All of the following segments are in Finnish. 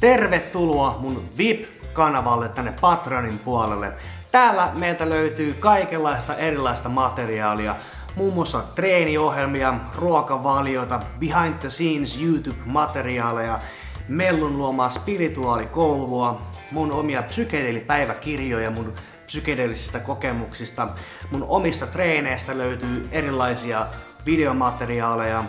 Tervetuloa mun VIP-kanavalle tänne Patreonin puolelle. Täällä meiltä löytyy kaikenlaista erilaista materiaalia, muun muassa treeniohjelmia, ruokavaliota, behind the scenes YouTube-materiaaleja, Mellun luomaa spirituaalikoulua, mun omia psykedeelipäiväkirjoja mun psykedeellisistä kokemuksista. Mun omista treeneistä löytyy erilaisia videomateriaaleja,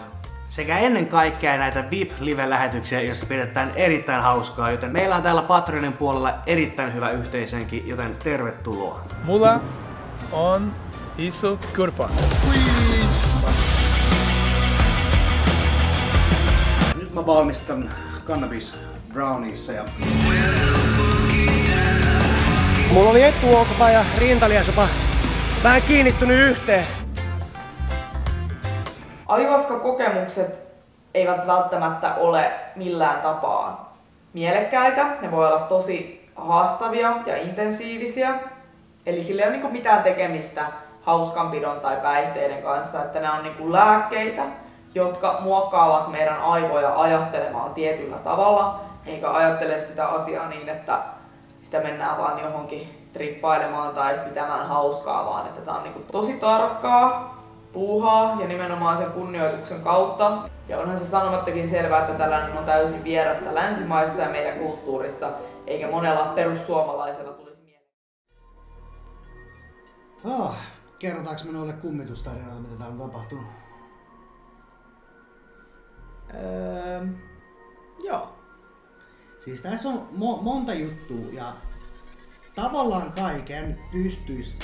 sekä ennen kaikkea näitä VIP-live-lähetyksiä, joissa pidetään erittäin hauskaa, joten meillä on täällä Patreonin puolella erittäin hyvä yhteisenkin, joten tervetuloa. Mulla on iso kurpa. Nyt mä valmistan cannabis brownies ja Mulla oli etuolkapa ja rintalias jopa vähän kiinnittynyt yhteen. Alivaska-kokemukset eivät välttämättä ole millään tapaa mielekkäitä. Ne voi olla tosi haastavia ja intensiivisiä. Eli sillä ei ole niinku mitään tekemistä hauskanpidon tai päihteiden kanssa, että ne on niinku lääkkeitä, jotka muokkaavat meidän aivoja ajattelemaan tietyllä tavalla, eikä ajattele sitä asiaa niin, että sitä mennään vaan johonkin trippailemaan tai pitämään hauskaa, vaan että tämä on niinku tosi tarkkaa, puuhaa ja nimenomaan sen kunnioituksen kautta. Ja onhan se sanomattakin selvää, että tällainen on täysin vierasta länsimaissa ja meidän kulttuurissa, eikä monella perussuomalaisella tulisi mieleen. oh, kerrotaanko me noille kummitustarinoita, mitä täällä on tapahtunut? Öö, joo. Siis tässä on mo- monta juttua ja tavallaan kaiken pystyisi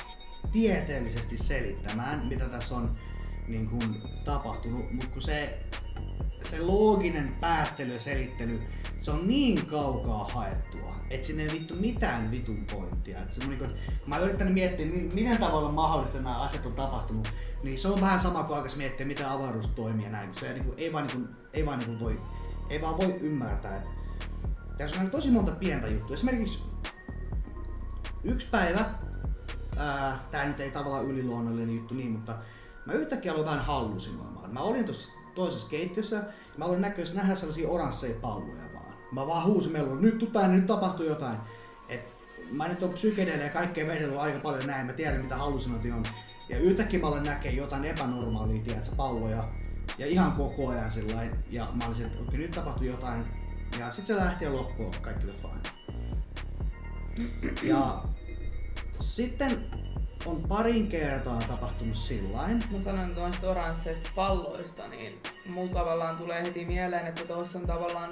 tieteellisesti selittämään, mitä tässä on niin kuin, tapahtunut, mutta kun se, se looginen päättely ja selittely, se on niin kaukaa haettua, että sinne ei vittu mitään vitun pointtia. Et se niin kuin, kun mä oon yrittänyt miettiä, mi- miten tavalla mahdollista nämä asiat on tapahtunut, niin se on vähän sama kuin alkaisi miettiä, miten avaruus toimii ja näin. Se niin kuin, ei vaan, niin kuin, ei vaan, niin kuin voi, ei vaan voi ymmärtää. Tässä on tosi monta pientä juttua. Esimerkiksi yksi päivä, ää, tää nyt ei tavallaan yliluonnollinen juttu niin, mutta mä yhtäkkiä aloin vähän hallusinoimaan. Mä olin tuossa toisessa keittiössä, mä olin näköistä nähdä sellaisia oransseja palloja vaan. Mä vaan huusin meillä, nyt tuu nyt tapahtuu jotain. Et mä nyt on psykedeellä ja kaikkea vedellyt aika paljon näin, mä tiedän mitä hallusinointi on. Ja yhtäkkiä mä aloin näkee jotain epänormaalia, tiedätkö, palloja. Ja ihan koko ajan sellainen. Ja mä olisin, että okei, nyt tapahtui jotain. Ja sit se lähti ja loppui, kaikki oli fine. Ja sitten on parin kertaa tapahtunut sillain. Mä sanon noista oransseista palloista, niin mulla tavallaan tulee heti mieleen, että tuossa on tavallaan,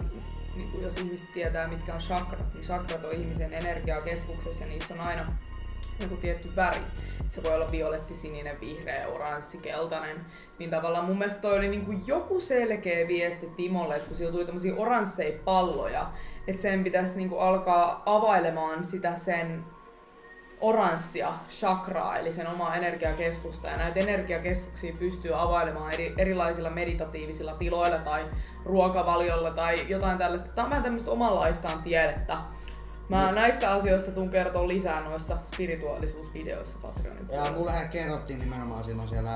niin kuin jos ihmiset tietää mitkä on chakrat, niin chakrat on ihmisen energiakeskuksessa ja niissä on aina joku tietty väri. Se voi olla violetti, sininen, vihreä, oranssi, keltainen. Niin tavallaan mun mielestä toi oli niinku joku selkeä viesti Timolle, että kun sillä tuli tämmöisiä oransseja palloja, että sen pitäisi niinku alkaa availemaan sitä sen oranssia chakraa, eli sen omaa energiakeskusta. Ja näitä energiakeskuksia pystyy availemaan eri, erilaisilla meditatiivisilla tiloilla tai ruokavaliolla tai jotain tällaista. Tämä on vähän tämmöistä omanlaistaan tiedettä. Mä näistä asioista tuun kertoa lisää noissa spirituaalisuusvideoissa Patreonin Ja mullehän kerrottiin nimenomaan silloin siellä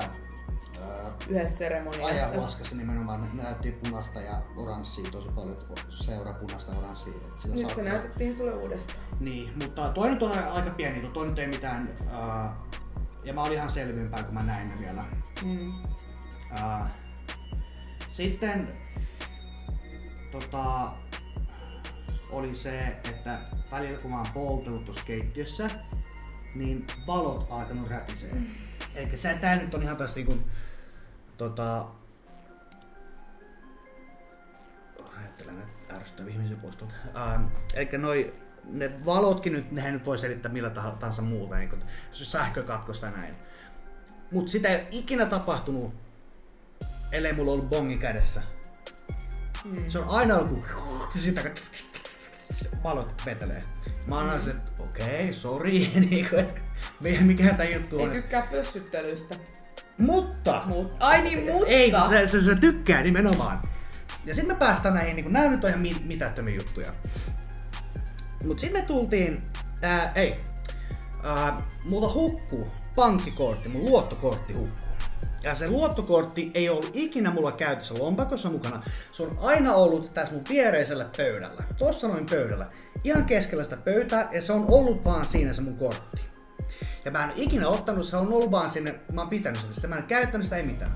ää, Yhdessä seremoniassa. ajanhuaskassa nimenomaan näytti punaista ja oranssia tosi paljon, seura punaista ja oranssia. Nyt se saattaa- näytettiin sulle uudestaan. Niin, mutta toi nyt on aika pieni toi nyt ei mitään, ää, ja mä olin ihan selvimpää kun mä näin ne vielä. Mm. Ää, sitten tota, oli se, että välillä kun mä oon poltellut tuossa keittiössä, niin valot alkanut rätisee. Eli se, tää nyt on ihan tästä niinku, tota, ajattelen, että ärsyttäviä ihmisiä pois tuolta. Ähm, eli noi, ne valotkin nyt, nehän nyt voi selittää millä tah- tahansa muuta, niin kuin sähkökatkosta ja näin. Mut sitä ei ole ikinä tapahtunut, ellei mulla ollut bongi kädessä. Mm. Se on aina ja sitä valot vetelee. Mä oon että okei, sori, niinku, mikä tää juttu Ei on. tykkää pössyttelystä. Mutta! Mut, ai niin, mutta! Ei, kun se, se, se tykkää nimenomaan. Ja sitten me päästään näihin, niin nämä nyt on ihan mi- mitättömiä juttuja. Mut sitten me tultiin, ää, ei, ää, mulla hukku pankkikortti, mun luottokortti hukku. Ja se luottokortti ei ollut ikinä mulla käytössä lompakossa mukana. Se on aina ollut tässä mun viereisellä pöydällä. Tossa noin pöydällä. Ihan keskellä sitä pöytää ja se on ollut vaan siinä se mun kortti. Ja mä en ikinä ottanut, se on ollut vaan sinne, mä oon pitänyt sitä, mä en käyttänyt sitä ei mitään.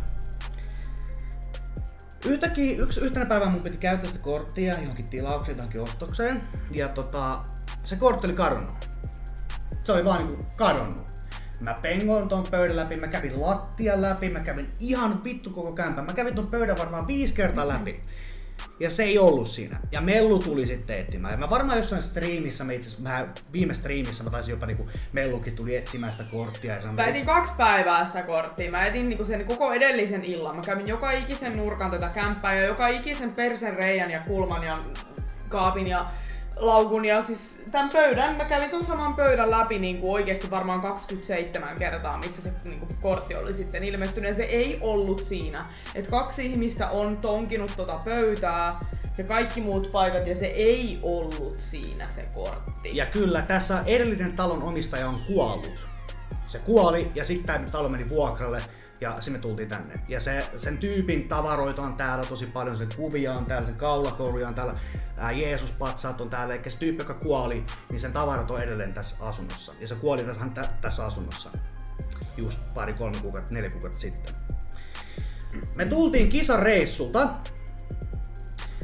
Yhtäkkiä, yksi, yhtenä päivänä mun piti käyttää sitä korttia johonkin tilaukseen, johonkin ostokseen. Ja tota, se kortti oli kadonnut. Se oli vaan niinku kadonnut. Mä pengoin ton pöydän läpi, mä kävin lattian läpi, mä kävin ihan vittu koko kämpän. Mä kävin ton pöydän varmaan viisi kertaa läpi. Ja se ei ollut siinä. Ja Mellu tuli sitten etsimään. Ja mä varmaan jossain striimissä, mä itse mä viime striimissä mä taisin jopa niinku, Mellukin tuli etsimään sitä korttia. Ja Mä etin kaksi päivää sitä korttia. Mä etin niinku sen koko edellisen illan. Mä kävin joka ikisen nurkan tätä kämppää ja joka ikisen persen reijän ja kulman ja kaapin ja laukun ja siis tämän pöydän, mä kävin ton saman pöydän läpi niin kuin oikeasti varmaan 27 kertaa, missä se niin kuin, kortti oli sitten ilmestynyt ja se ei ollut siinä. Et kaksi ihmistä on tonkinut tota pöytää ja kaikki muut paikat ja se ei ollut siinä se kortti. Ja kyllä, tässä edellinen talon omistaja on kuollut. Se kuoli ja sitten tämä talo meni vuokralle ja sinne tultiin tänne. Ja se, sen tyypin tavaroita on täällä tosi paljon, sen kuvia on täällä, sen kaulakouluja on täällä, ää, Jeesus-patsaat on täällä, eli se tyyppi, joka kuoli, niin sen tavarat on edelleen tässä asunnossa. Ja se kuoli tässä, tä, tässä asunnossa just pari, kolme kuukautta, neljä kuukautta sitten. Me tultiin kisareissulta.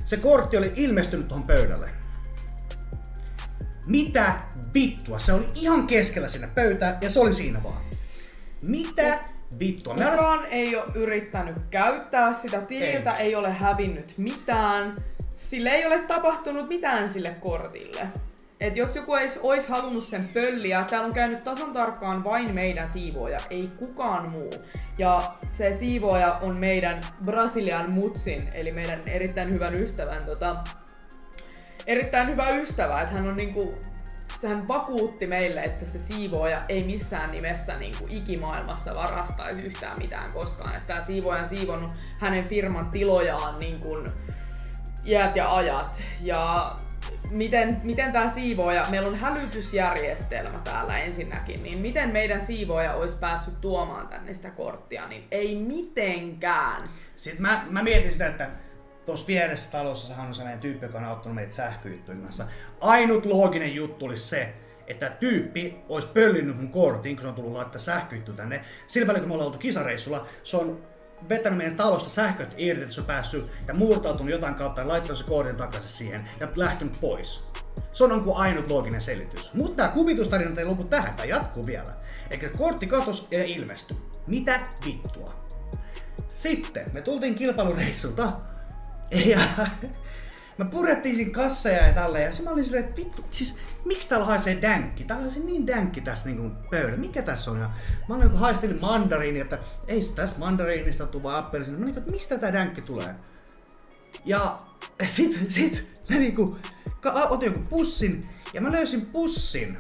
Se kortti oli ilmestynyt tuohon pöydälle. Mitä vittua? Se oli ihan keskellä sinne pöytää ja se oli siinä vaan. Mitä vittua? Me Kukaan ei ole yrittänyt käyttää sitä, tililtä ei. ei ole hävinnyt mitään, sille ei ole tapahtunut mitään sille kortille. Et jos joku ei olisi halunnut sen pölliä, täällä on käynyt tasan tarkkaan vain meidän siivooja, ei kukaan muu. Ja se siivooja on meidän Brasilian mutsin, eli meidän erittäin hyvän ystävän tota, erittäin hyvä ystävä, että hän on niinku sehän vakuutti meille, että se siivooja ei missään nimessä niin kuin ikimaailmassa varastaisi yhtään mitään koskaan. Että tämä siivooja on siivonnut hänen firman tilojaan niin kuin iät ja ajat. Ja miten, miten tämä siivooja, meillä on hälytysjärjestelmä täällä ensinnäkin, niin miten meidän siivooja olisi päässyt tuomaan tänne sitä korttia, niin ei mitenkään. Sitten mä, mä mietin sitä, että tuossa vieressä talossa on sellainen tyyppi, joka on auttanut meitä sähköjuttujen kanssa. Ainut looginen juttu olisi se, että tyyppi olisi pöllinyt mun kortin, kun se on tullut laittaa sähköjuttu tänne. Sillä välillä, kun me ollaan oltu kisareissulla, se on vetänyt meidän talosta sähköt irti, että se on päässyt ja murtautunut jotain kautta ja laittanut se kortin takaisin siihen ja lähtenyt pois. Se on kuin ainut looginen selitys. Mutta tämä kuvitustarinat ei lopu tähän, tai jatkuu vielä. Eikä kortti katos ja ilmestyi. Mitä vittua? Sitten me tultiin kilpailureissulta ja me purettiin siinä kasseja ja tälleen, ja se mä olin silleen, että vittu, siis miksi täällä haisee dänkki? Täällä on niin dänkki tässä niinku pöydällä, mikä tässä on? Ja mä olin niin haistelin mandariini, että ei se tästä mandariinista tuu vaan appelsin. Mä niinku, että mistä tää dänkki tulee? Ja sit, sit mä niinku, otin joku pussin, ja mä löysin pussin,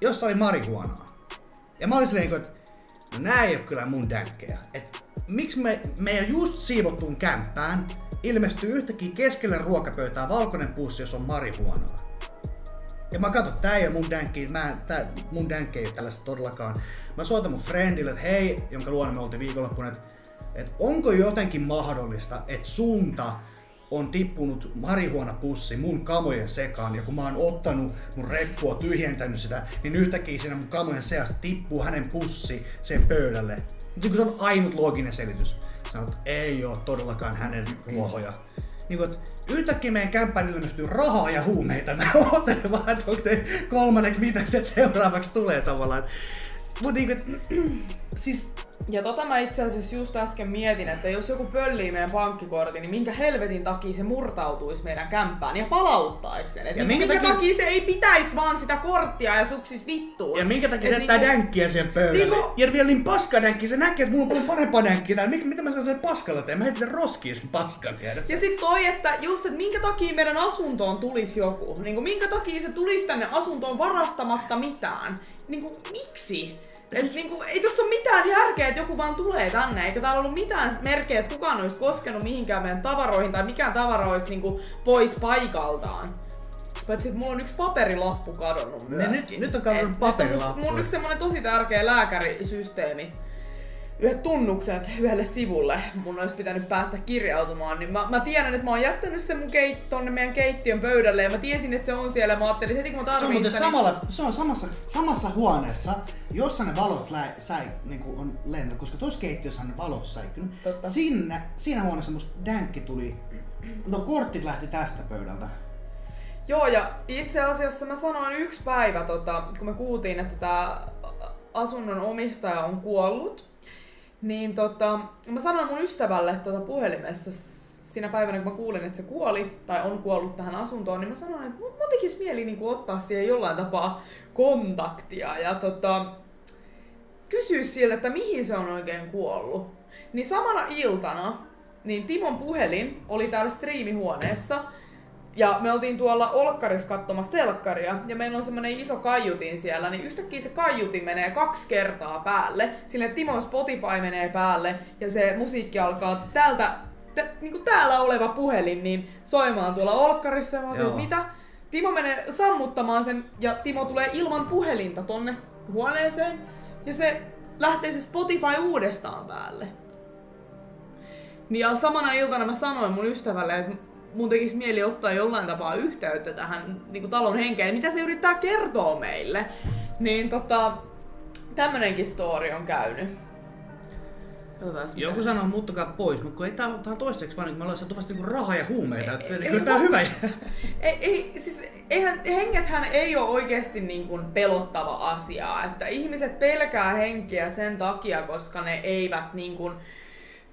jossa oli marihuonaa. Ja mä olin silleen, että no nää ei oo kyllä mun dänkkejä. Et miksi me, meidän just siivottuun kämppään ilmestyy yhtäkkiä keskelle ruokapöytää valkoinen pussi, jos on marihuonaa. Ja mä katson, tää ei ole mun dänkki, mä, tää, mun dänkki ei ole tällaista todellakaan. Mä soitan mun friendille, että hei, jonka luona me oltiin viikonloppuna, että, että onko jotenkin mahdollista, että sunta on tippunut marihuonapussi mun kamojen sekaan ja kun mä oon ottanut mun reppua, tyhjentänyt sitä, niin yhtäkkiä siinä mun kamojen seasta tippuu hänen pussi sen pöydälle. Se on ainut looginen selitys sanoi, että ei ole todellakaan hänen ruohoja. Niin kuin, yhtäkkiä meidän kämppään ilmestyy rahaa ja huumeita. Mä oottelen vaan, että onko se kolmanneksi, mitä se seuraavaksi tulee tavallaan. Niin kuin, siis ja tota mä itse asiassa just äsken mietin, että jos joku pöllii meidän pankkikortin, niin minkä helvetin takia se murtautuisi meidän kämppään ja palauttaisi sen. Et ja minkä, minkä takia... takia se ei pitäisi vaan sitä korttia ja suksis vittuun. Ja minkä takia Et se jättää niinku... dänkkiä sen pöydälle. Niinku... Ja vielä niin paska dänkki, se näkee, että mulla on paljon parempaa dänkkiä täällä. Mik, mitä mä saan sen paskalla tehdä? Mä heitin sen roskiin sen paskan. Ja sit toi, että just, että minkä takia meidän asuntoon tulisi joku. Niinku, minkä takia se tulisi tänne asuntoon varastamatta mitään. Niinku, miksi? Et niinku, ei tossa ole mitään järkeä, että joku vaan tulee tänne, eikä täällä ollut mitään merkkejä, että kukaan olisi koskenut mihinkään meidän tavaroihin tai mikään tavara olisi niinku pois paikaltaan. Paitsi että mulla on yksi paperilappu kadonnut myöskin. Nyt, nyt on kadonnut paperilappu. Mulla on yksi semmonen tosi tärkeä lääkärisysteemi yhdet tunnukset yhdelle sivulle. Mun olisi pitänyt päästä kirjautumaan, niin mä, mä tiedän, että mä oon jättänyt sen mun keit, tonne meidän keittiön pöydälle ja mä tiesin, että se on siellä. Mä ajattelin, että heti kun mä Se on tarvitsen muuten sitä, samalla, se on samassa, samassa huoneessa, jossa ne valot lä, säi, niin kuin on lennä, koska tuossa keittiössä ne valot säikkynyt. Totta. Sinne, siinä huoneessa musta dänkki tuli, no kortit lähti tästä pöydältä. Joo, ja itse asiassa mä sanoin yksi päivä, tota, kun me kuultiin, että tämä asunnon omistaja on kuollut, niin tota, mä sanoin mun ystävälle tota puhelimessa siinä päivänä, kun mä kuulin, että se kuoli tai on kuollut tähän asuntoon, niin mä sanoin, että mun tekisi mieli niin kuin, ottaa siihen jollain tapaa kontaktia ja tota, kysyä sieltä, että mihin se on oikein kuollut. Niin samana iltana niin Timon puhelin oli täällä striimihuoneessa ja me oltiin tuolla Olkkarissa katsomassa telkkaria, ja meillä on semmonen iso kaiutin siellä, niin yhtäkkiä se kaiutin menee kaksi kertaa päälle, sille Timon Spotify menee päälle, ja se musiikki alkaa täältä, t- niinku täällä oleva puhelin, niin soimaan tuolla Olkkarissa, ja mä mitä? Timo menee sammuttamaan sen, ja Timo tulee ilman puhelinta tonne huoneeseen, ja se lähtee se Spotify uudestaan päälle. Niin ja samana iltana mä sanoin mun ystävälle, että mun tekisi mieli ottaa jollain tapaa yhteyttä tähän niin kuin talon henkeen, mitä se yrittää kertoa meille. Niin tota, tämmönenkin story on käynyt. Joku sanoo muuttukaa pois, mutta kun ei tää, tää on toistaiseksi vaan, niin me ollaan saatu vasta niinku rahaa ja huumeita. Että kyllä tää on hyvä. Ei, ei, siis eihän, hengethän ei ole oikeasti niin kuin pelottava asia. Että ihmiset pelkää henkiä sen takia, koska ne eivät niin kuin,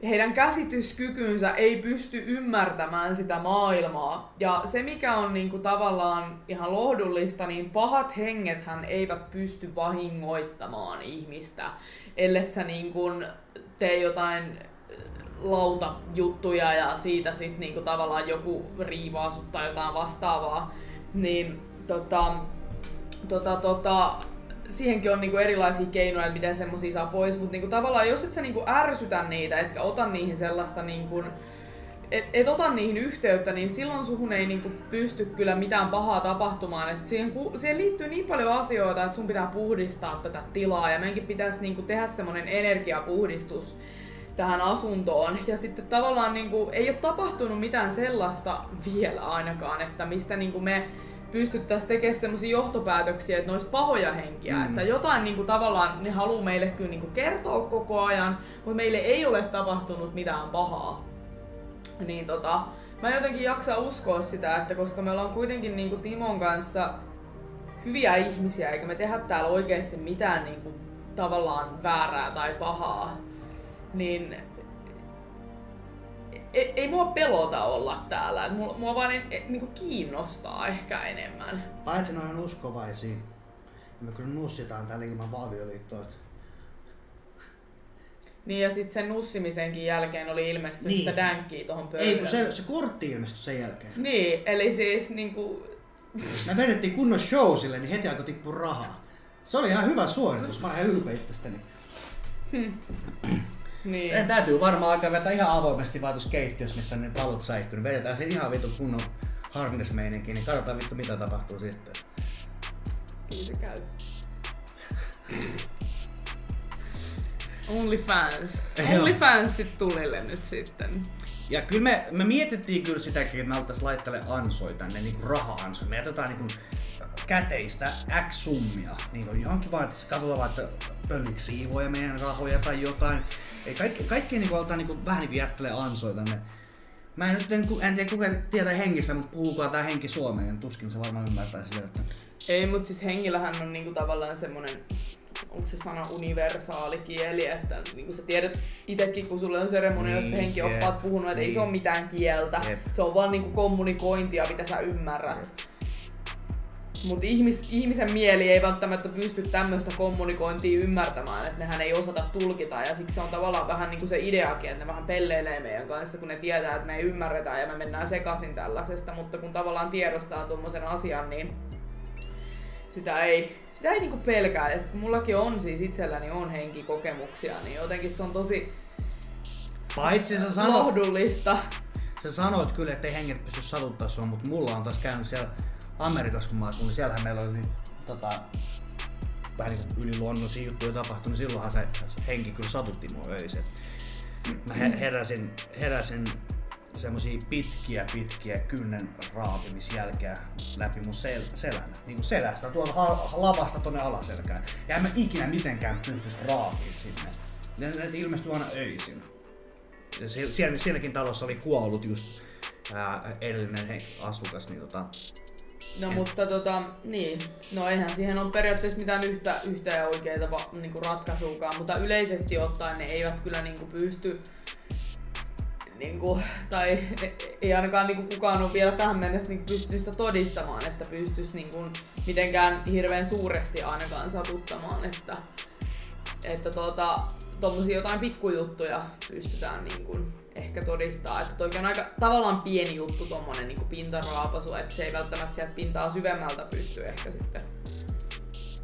heidän käsityskykynsä ei pysty ymmärtämään sitä maailmaa. Ja se, mikä on niin kuin tavallaan ihan lohdullista, niin pahat hengethän eivät pysty vahingoittamaan ihmistä, ellei sä niin kuin tee jotain lautajuttuja ja siitä sitten niinku tavallaan joku riivaa sut tai jotain vastaavaa, niin tota, tota, tota, siihenkin on niinku erilaisia keinoja, että miten semmosia saa pois, mutta niinku tavallaan jos et sä niinku ärsytä niitä, etkä ota niihin sellaista niinku, et, et ota niihin yhteyttä, niin silloin suhun ei niinku pysty kyllä mitään pahaa tapahtumaan. Et siihen, siihen liittyy niin paljon asioita, että sun pitää puhdistaa tätä tilaa ja meidänkin pitäisi niinku tehdä semmoinen energiapuhdistus tähän asuntoon. Ja sitten tavallaan niinku, ei ole tapahtunut mitään sellaista vielä ainakaan, että mistä niinku me pystyttäisiin tekemään sellaisia johtopäätöksiä, että ne olisi pahoja henkiä. Mm. Että jotain niinku, tavallaan ne haluaa meille kyllä niinku, kertoa koko ajan, mutta meille ei ole tapahtunut mitään pahaa. Niin tota, mä jotenkin jaksa uskoa sitä, että koska me ollaan kuitenkin niinku Timon kanssa hyviä ihmisiä, eikä me tehdä täällä oikeasti mitään niinku tavallaan väärää tai pahaa, niin ei, ei mua pelota olla täällä. Et Mua, mua vaan en, en, niinku kiinnostaa ehkä enemmän. Paitsi ne on uskovaisia. Ja me kyllä nussitaan täällä ilman valvioliittoa. Niin ja sitten sen nussimisen jälkeen oli ilmestynyt Niin. sitä dänkkiä tohon pöydälle. Ei kun se, se kortti ilmestyi sen jälkeen. Niin, eli siis niinku... Me vedettiin kunnon show sille, niin heti alkoi tippua rahaa. Se oli ihan hyvä suoritus, mä olen ihan ylpeä itsestäni. Niin. En täytyy varmaan aika vetää ihan avoimesti vaan tuossa keittiössä, missä ne valot säikkynyt. Vedetään se ihan vittu kunnon harvinaismeininki, niin katsotaan vittu mitä tapahtuu sitten. Niin se käy. OnlyFans. Joo. OnlyFansit tulille nyt sitten. Ja kyllä me, me mietittiin kyllä sitäkin, että me alettaisiin laittele ansoja tänne, niin kuin raha-ansoja. Me jätetään niin kuin käteistä X summia. Niin kuin johonkin vaan, että katsotaan vaan, että pöllik siivoja meidän rahoja tai jotain. Ei kaikki, kaikki niin kuin aletaan niin kuin, vähän niin kuin jättelee ansoja tänne. Mä en nyt en, en tiedä kuka tietää hengistä, mutta puhukaa tää henki suomeen, tuskin se varmaan ymmärtää sitä. Että... Ei, mut siis hengillähän on niinku tavallaan semmonen, onko se sana universaali kieli, että niinku sä tiedät itekin, kun sulle on seremonia, Niin, henki jep, oppaat puhunut, että ei se niin. ole mitään kieltä. Jep. Se on vaan niinku kommunikointia, mitä sä ymmärrät. Mutta ihmis, ihmisen mieli ei välttämättä pysty tämmöistä kommunikointia ymmärtämään, että nehän ei osata tulkita ja siksi se on tavallaan vähän niin kuin se ideakin, että ne vähän pelleilee meidän kanssa, kun ne tietää, että me ei ymmärretä ja me mennään sekaisin tällaisesta, mutta kun tavallaan tiedostaa tuommoisen asian, niin sitä ei, sitä ei niinku pelkää. Ja sit kun mullakin on siis itselläni on henkikokemuksia, niin jotenkin se on tosi Paitsi sä sanot, lohdullista. sä sanoit kyllä, että henget pysty satuttaa sua, mutta mulla on taas käynyt siellä Amerikassa, kun mä asun, niin siellähän meillä oli tota, vähän niin yliluonnollisia juttuja tapahtui, niin silloinhan se henki kyllä satutti mua öisin. Mä he- heräsin, heräsin semmosia pitkiä, pitkiä kynnen raapimisjälkeä läpi mun sel- selän. Niin kuin selästä, tuolta ha- lavasta tonne alaselkään. Ja en mä ikinä mitenkään pystyisi raapia sinne. Ne, ne ilmestyi aina öisin. Ja siellä, sielläkin talossa oli kuollut just ää, edellinen asukas, niin tota, No mutta tota, niin, no eihän siihen ole periaatteessa mitään yhtä, yhtä ja oikeita va, niinku ratkaisuakaan, mutta yleisesti ottaen ne eivät kyllä niinku pysty niinku, tai e- ei ainakaan niinku kukaan ole vielä tähän mennessä niinku pystynyt sitä todistamaan, että pystyisi niinku mitenkään hirveän suuresti ainakaan satuttamaan, että, että tota, tommosia jotain pikkujuttuja pystytään niinku ehkä todistaa, että toikin on aika tavallaan pieni juttu tommonen niinku pintaraapasu, että se ei välttämättä sieltä pintaa syvemmältä pysty ehkä sitten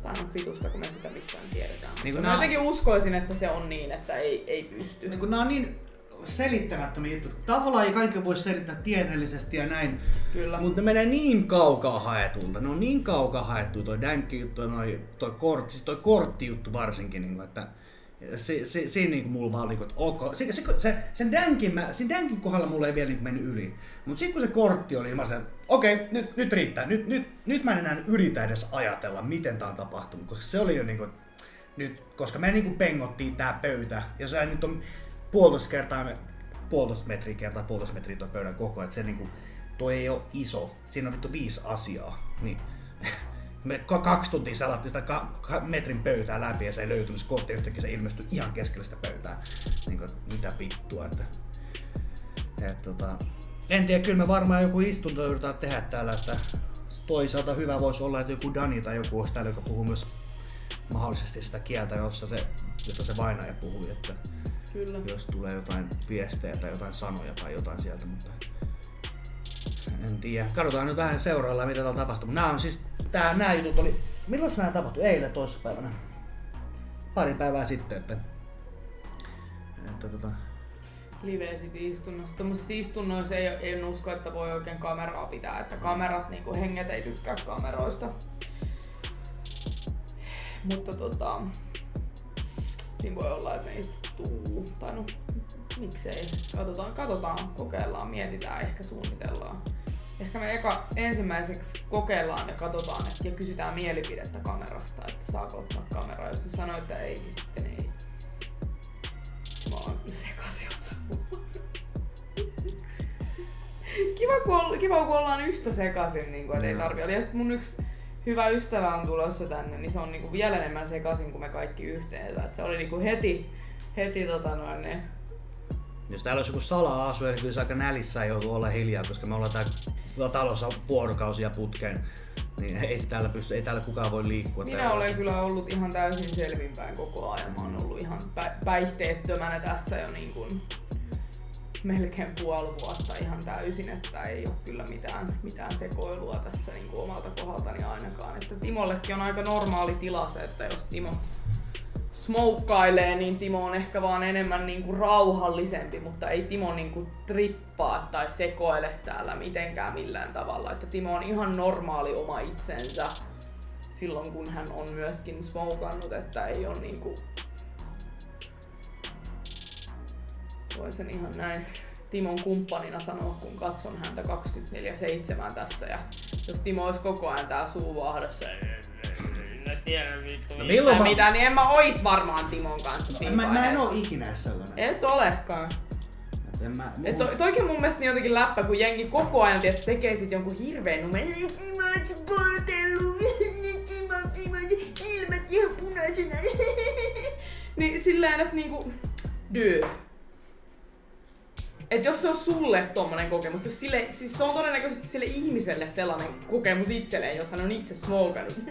tai no vitusta, kun me sitä missään tiedetään. Niin Niin mä nää- jotenkin uskoisin, että se on niin, että ei, ei pysty. niin kun nämä on niin selittämättömiä juttuja. Tavallaan ei kaikki voi selittää tieteellisesti ja näin, Kyllä. mutta ne menee niin kaukaa haetulta. Ne on niin kaukaa haettu toi dänkki juttu ja noi, toi, kort, siis toi korttijuttu varsinkin, niin kuin, että se, se, siinä niin mulla vaan niinku, että ok. Se, se, se, sen, dänkin, mä, sen dänkin kohdalla mulla ei vielä niin mennyt yli. Mutta sitten kun se kortti oli, niin mä sanoin, että okei, okay, nyt, nyt riittää. Nyt, nyt, nyt mä en enää yritä edes ajatella, miten tää on tapahtunut. Koska se oli jo niinku, nyt, koska me niinku pengottiin tää pöytä. Ja se nyt on puolitoista kertaa, puolitoista metriä kertaa puolitoista metriä toi pöydän koko. Että se niinku, toi ei ole iso. Siinä on vittu viisi asiaa. Niin me ka- kaksi tuntia salattiin sitä ka- metrin pöytää läpi ja se ei löytynyt se kortti yhtäkkiä se ilmestyi ihan keskelle sitä pöytää. Niin kuin, mitä vittua, että... Et, tota, en tiedä, kyllä me varmaan joku istunto joudutaan tehdä täällä, että toisaalta hyvä voisi olla, että joku Dani tai joku olisi täällä, joka puhuu myös mahdollisesti sitä kieltä, jossa se, jota se vainaja puhui, että Kyllä. jos tulee jotain viestejä tai jotain sanoja tai jotain sieltä, mutta en tiedä. Katsotaan nyt vähän seuraalla, mitä täällä tapahtuu. Nämä on siis, tää, nämä jutut oli, milloin nämä tapahtui? Eilen toissapäivänä. Pari päivää sitten, että, että tota, live sit istunnossa. Tuommoisissa istunnoissa ei, ei usko, että voi oikein kameraa pitää, että kamerat, niinku henget ei tykkää kameroista. Mutta tota, siinä voi olla, että ne istuu, tai no miksei, katsotaan, katsotaan, kokeillaan, mietitään, ehkä suunnitellaan. Ehkä me eka ensimmäiseksi kokeillaan ja katsotaan että, ja kysytään mielipidettä kamerasta, että saako ottaa kameraa. Jos ne sanoo, että ei, niin sitten ei. Mä oon sekaisin kiva, kun, olla, kiva, kun ollaan yhtä sekaisin, niin kuin, että ei tarvi olla. Ja sit mun yksi hyvä ystävä on tulossa tänne, niin se on niin kuin vielä enemmän sekaisin kuin me kaikki yhteensä. Et se oli niin kuin heti, heti tota noin, ne, jos täällä olisi joku sala-asu, niin kyllä se aika nälissään joutuu olla hiljaa, koska me ollaan täällä talossa vuorokausia putkeen. Niin ei, täällä pysty, ei täällä kukaan voi liikkua. Minä täällä. olen kyllä ollut ihan täysin selvinpäin koko ajan. Mä oon ollut ihan pä- päihteettömänä tässä jo niin kuin melkein puoli vuotta ihan täysin, että ei ole kyllä mitään, mitään sekoilua tässä niin kuin omalta kohdaltani ainakaan. Että Timollekin on aika normaali tila se, että jos Timo smoukkailee, niin Timo on ehkä vaan enemmän niin kuin rauhallisempi, mutta ei Timo niin kuin trippaa tai sekoile täällä mitenkään millään tavalla. Että Timo on ihan normaali oma itsensä silloin, kun hän on myöskin smoukannut, että ei ole niinku... Voi sen ihan näin Timon kumppanina sanoa, kun katson häntä 24-7 tässä. Ja jos Timo olisi koko ajan tää suuvahdossa, en tiedä vittu No no, milloin mä- mitä, niin en mä ois varmaan Timon kanssa siinä mä, mä en oo ikinä edes sellainen. Et olekaan. Et en mä, Et to, toikin mun mielestä niin jotenkin läppä, kun jengi koko ajan tiedät, tekee sit jonkun hirveen numero. Mä oot poltellut, Timo, Timo, silmät ihan punaisena. niin silleen, että niinku, dude. Et jos se on sulle tommonen kokemus, jos sille, siis se on todennäköisesti sille ihmiselle sellainen kokemus itselleen, jos hän on itse smokannut.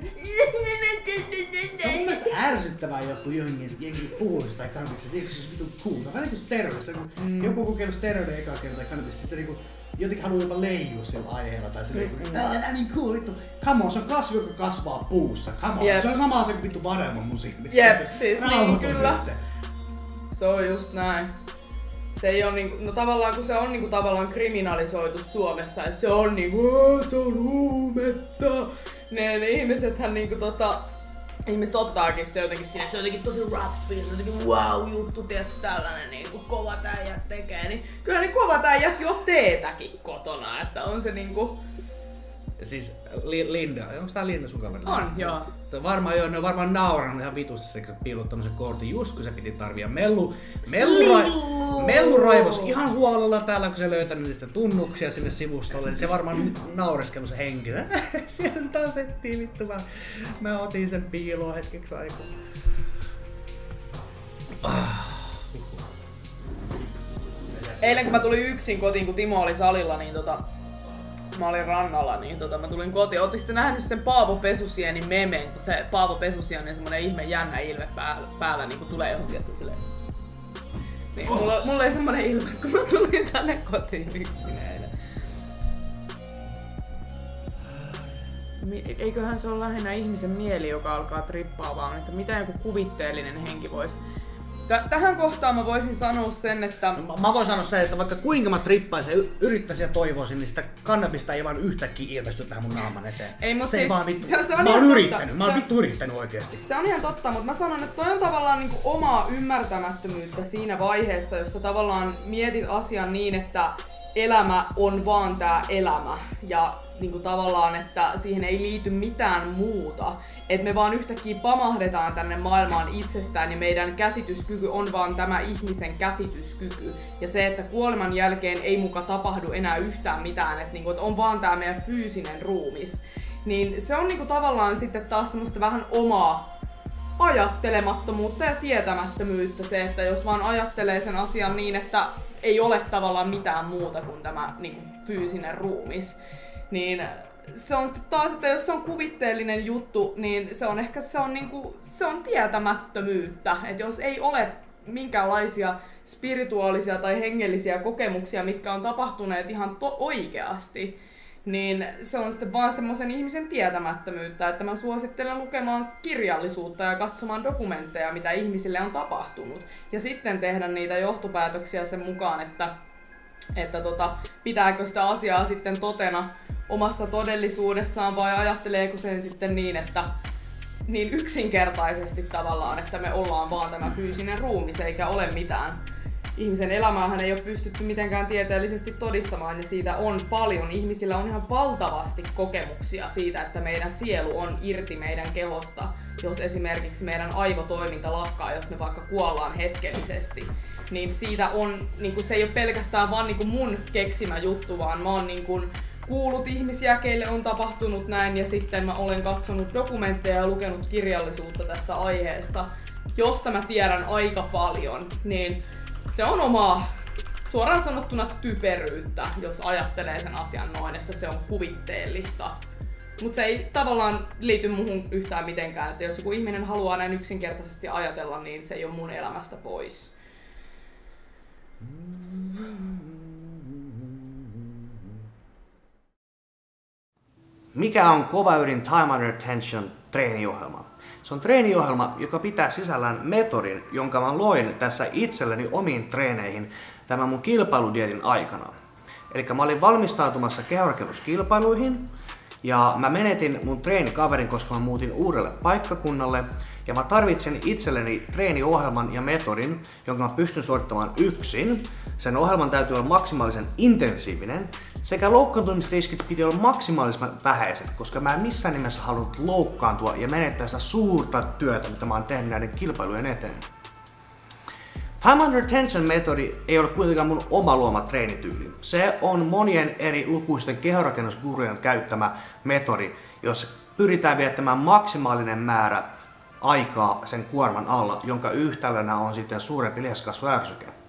Se on mun mielestä ärsyttävää joku jengi, jengi puhuu sitä kannabista, eikö se olisi vitu cool. Vähän niinku steroidissa, kun mm. joku kokeillut steroidia ekaa kertaa kannabista, sitten niinku jotenkin haluaa jopa leijua sillä aiheella tai se niinku, Mm-mm. tää on niin cool, vittu. Come on, se on kasvi, joka kasvaa puussa. Come on, Jep. se on sama asia kuin vittu vadelman musiikki. Jep, siis niin, kyllä. nyt. Se on just näin. Se ei ole niinku, no tavallaan kun se on niinku tavallaan kriminalisoitu Suomessa, että se on niinku, "Aa, se on huumetta. Ne, ne ihmisethän niinku tota, ihmiset ottaakin se jotenkin siinä, että se on jotenkin tosi rough, se on jotenkin wow juttu, tiedätkö, tällainen niin kuin kovat äijät tekee, niin kyllä ne kovat äijät jo teetäkin kotona, että on se niin kuin, Siis Li- Linda, onko tää Linda sun kaveri? on, joo. Varmaan joo, ne on varmaan naurannut ihan vitusti se, kun se sen kortin just kun se piti tarvia. Mellu, mellu, ra, mellu raivos ihan huolella täällä, kun se löytänyt niistä tunnuksia sinne sivustolle, niin se varmaan naureskellut se henki. Siellä taas ettiin vittu, mä, mä otin sen piiloon hetkeksi aikaa. Eilen kun mä tulin yksin kotiin, kun Timo oli salilla, niin tota, mä olin rannalla, niin tota, mä tulin kotiin. Ootte sitten nähnyt sen Paavo Pesusienin memen, kun se Paavo Pesusieni on semmonen ihme jännä ilme päällä, päällä niin kun tulee johonkin, että silleen... Niin, mulla, mulla oli semmonen ilme, kun mä tulin tänne kotiin yksin eilen. Mi- Eiköhän se ole lähinnä ihmisen mieli, joka alkaa trippaamaan, että mitä joku kuvitteellinen henki voisi... Tä- tähän kohtaan mä voisin sanoa sen, että... Mä, mä voin sanoa se, että vaikka kuinka mä trippaisin, y- yrittäisin ja toivoisin, niin sitä kannabista ei vaan yhtäkkiä ilmesty tähän mun naaman eteen. Ei, mut se ei siis- vaan vittu. se- se on mä oon yrittänyt, totta. mä oon vittu yrittänyt oikeesti. Se on ihan totta, mutta mä sanon, että toi on tavallaan niinku omaa ymmärtämättömyyttä siinä vaiheessa, jossa tavallaan mietit asian niin, että elämä on vaan tää elämä. Ja niinku tavallaan, että siihen ei liity mitään muuta. Että me vaan yhtäkkiä pamahdetaan tänne maailmaan itsestään ja meidän käsityskyky on vaan tämä ihmisen käsityskyky. Ja se, että kuoleman jälkeen ei muka tapahdu enää yhtään mitään, että niinku, että on vaan tämä meidän fyysinen ruumis. Niin se on niinku tavallaan sitten taas semmoista vähän omaa ajattelemattomuutta ja tietämättömyyttä se, että jos vaan ajattelee sen asian niin, että ei ole tavallaan mitään muuta kuin tämä niin kuin, fyysinen ruumis, niin se on sitten taas, että jos se on kuvitteellinen juttu, niin se on ehkä se on, niin kuin, se on tietämättömyyttä. Että jos ei ole minkäänlaisia spirituaalisia tai hengellisiä kokemuksia, mitkä on tapahtuneet ihan to- oikeasti, niin se on sitten vaan semmoisen ihmisen tietämättömyyttä, että mä suosittelen lukemaan kirjallisuutta ja katsomaan dokumentteja, mitä ihmisille on tapahtunut. Ja sitten tehdä niitä johtopäätöksiä sen mukaan, että, että tota, pitääkö sitä asiaa sitten totena omassa todellisuudessaan vai ajatteleeko sen sitten niin, että niin yksinkertaisesti tavallaan, että me ollaan vaan tämä fyysinen ruumis eikä ole mitään ihmisen elämäähän ei ole pystytty mitenkään tieteellisesti todistamaan ja siitä on paljon. Ihmisillä on ihan valtavasti kokemuksia siitä, että meidän sielu on irti meidän kehosta, jos esimerkiksi meidän aivotoiminta lakkaa, jos me vaikka kuollaan hetkellisesti. Niin siitä on, niin kuin, se ei ole pelkästään vaan niin kuin mun keksimä juttu, vaan mä oon niin kuin, kuullut ihmisiä, keille on tapahtunut näin ja sitten mä olen katsonut dokumentteja ja lukenut kirjallisuutta tästä aiheesta. Josta mä tiedän aika paljon, niin se on omaa suoraan sanottuna typeryyttä, jos ajattelee sen asian noin, että se on kuvitteellista. Mutta se ei tavallaan liity muuhun yhtään mitenkään, että jos joku ihminen haluaa näin yksinkertaisesti ajatella, niin se ei ole mun elämästä pois. Mikä on kova ydin Time Under Tension treeniohjelma? Se on treeniohjelma, joka pitää sisällään metodin, jonka mä loin tässä itselleni omiin treeneihin tämän mun kilpailudietin aikana. Eli mä olin valmistautumassa kehorakennuskilpailuihin ja mä menetin mun treenikaverin, koska mä muutin uudelle paikkakunnalle ja mä tarvitsen itselleni treeniohjelman ja metodin, jonka mä pystyn suorittamaan yksin. Sen ohjelman täytyy olla maksimaalisen intensiivinen sekä loukkaantumisriskit piti olla maksimaalisen vähäiset, koska mä en missään nimessä halunnut loukkaantua ja menettää sitä suurta työtä, mitä mä oon tehnyt näiden kilpailujen eteen. Time Under Tension metodi ei ole kuitenkaan mun oma luoma treenityyli. Se on monien eri lukuisten kehorakennusgurujen käyttämä metodi, jossa pyritään viettämään maksimaalinen määrä aikaa sen kuorman alla, jonka yhtälönä on sitten suurempi lihaskasvuärsyke.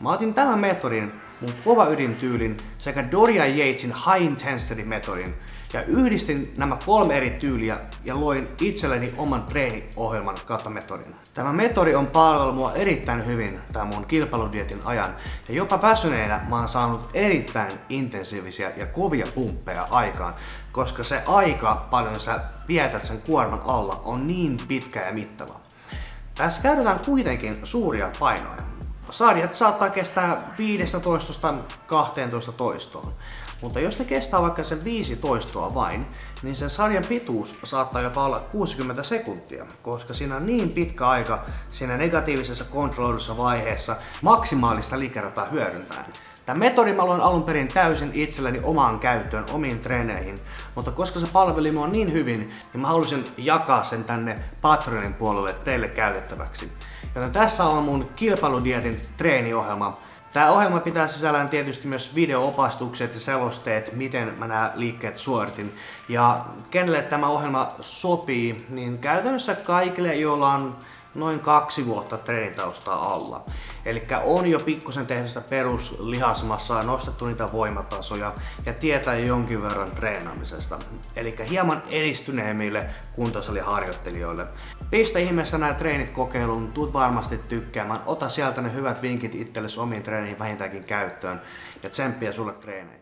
Mä otin tämän metodin, mun kova ydintyylin sekä Dorian Yatesin high intensity metodin ja yhdistin nämä kolme eri tyyliä ja loin itselleni oman treeniohjelman kautta metodin. Tämä metodi on palvellut mua erittäin hyvin tämän mun kilpailudietin ajan ja jopa väsyneenä mä oon saanut erittäin intensiivisiä ja kovia pumppeja aikaan, koska se aika paljon sä vietät sen kuorman alla on niin pitkä ja mittava. Tässä käytetään kuitenkin suuria painoja. Sarjat saattaa kestää 15-12 toistoon. Mutta jos ne kestää vaikka sen viisi toistoa vain, niin sen sarjan pituus saattaa jopa olla 60 sekuntia, koska siinä on niin pitkä aika siinä negatiivisessa kontrolloidussa vaiheessa maksimaalista liikerataa hyödyntäen. Tämä metodi mä luin alun perin täysin itselleni omaan käyttöön, omiin treeneihin, mutta koska se palveli mua niin hyvin, niin mä halusin jakaa sen tänne Patreonin puolelle teille käytettäväksi. Joten tässä on mun kilpailudietin treeniohjelma. Tämä ohjelma pitää sisällään tietysti myös videoopastukset ja selosteet, miten mä nämä liikkeet suoritin. Ja kenelle tämä ohjelma sopii, niin käytännössä kaikille, joilla on noin kaksi vuotta treenitaustaa alla. Eli on jo pikkusen tehnyt sitä peruslihasmassaa, nostettu niitä voimatasoja ja tietää jonkin verran treenaamisesta. Eli hieman edistyneemmille kuntosaliharjoittelijoille. Pistä ihmeessä nämä treenit kokeiluun, tuut varmasti tykkäämään. Ota sieltä ne hyvät vinkit itsellesi omiin treeneihin vähintäänkin käyttöön ja tsemppiä sulle treeneihin.